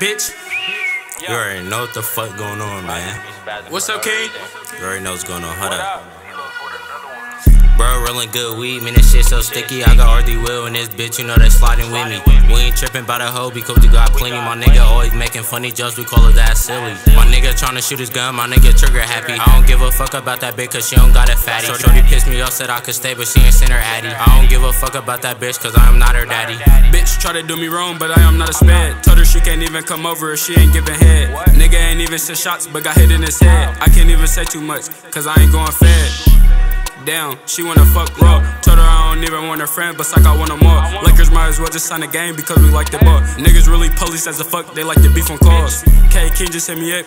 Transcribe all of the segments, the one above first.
Bitch, You already know what the fuck going on, man. what's up, King? You already know what's going on. Hold up. Rolling good weed, man, this shit so sticky. I got RD Will and this bitch, you know they sliding with me. We ain't tripping by the hoe because we got plenty. My nigga always making funny jokes, we call it that silly. My nigga tryna shoot his gun, my nigga trigger happy. I don't give a fuck about that bitch cause she don't got a fatty. Shorty pissed me off, said I could stay, but she ain't sent her addy. I don't give a fuck about that bitch cause I am not her daddy. Bitch try to do me wrong, but I am not a sped. Told her she can't even come over if she ain't giving head. Nigga ain't even sent shots, but got hit in his head. I can't even say too much, cause I ain't going fed. Damn, she wanna fuck raw. Told her I don't even want her friend, but I got one or more. Lakers might as well just sign a game because we like the ball. Niggas really police as a fuck, they like to beef on calls. K King just hit me up.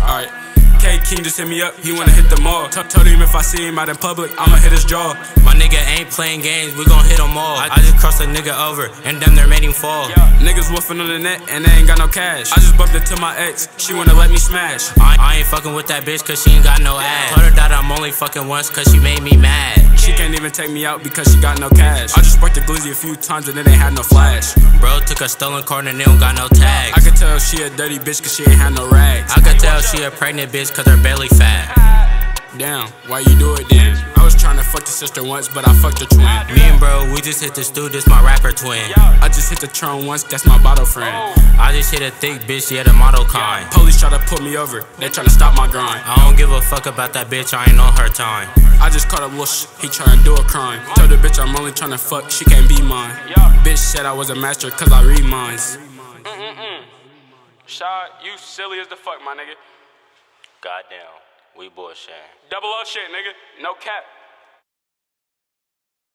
Alright. K King just hit me up, he wanna hit the mall. T- told him if I see him out in public, I'ma hit his jaw. My nigga ain't playing games, we gon' hit 'em all. I, I just crossed a nigga over, and them there made him fall. Niggas woofing on the net and they ain't got no cash. I just bumped into my ex, she wanna let me smash. I, I ain't fucking with that bitch cause she ain't got no ass. Told her that I'm only fucking once cause she made me mad. Can't even take me out because she got no cash. I just sparked the glizzy a few times and it ain't had no flash. Bro took a stolen car and they don't got no tags. I could tell she a dirty bitch cause she ain't had no rags. I could tell she a pregnant bitch cause her belly fat. Damn, why you do it then? I was trying to fuck the sister once, but I fucked the twin. Me and bro, we just hit the stew, this my rapper twin. I just hit the tron once, that's my bottle friend. I just hit a thick bitch, yeah, the model kind. Police try to pull me over, they trying to stop my grind. I don't give a fuck about that bitch, I ain't on her time. I just caught a little sh- he tryna do a crime. Told the bitch I'm only tryna fuck, she can't be mine. Bitch said I was a master cause I read minds. Shot, you silly as the fuck, my nigga. Goddamn, we bullshitting. Double O shit, nigga. No cap.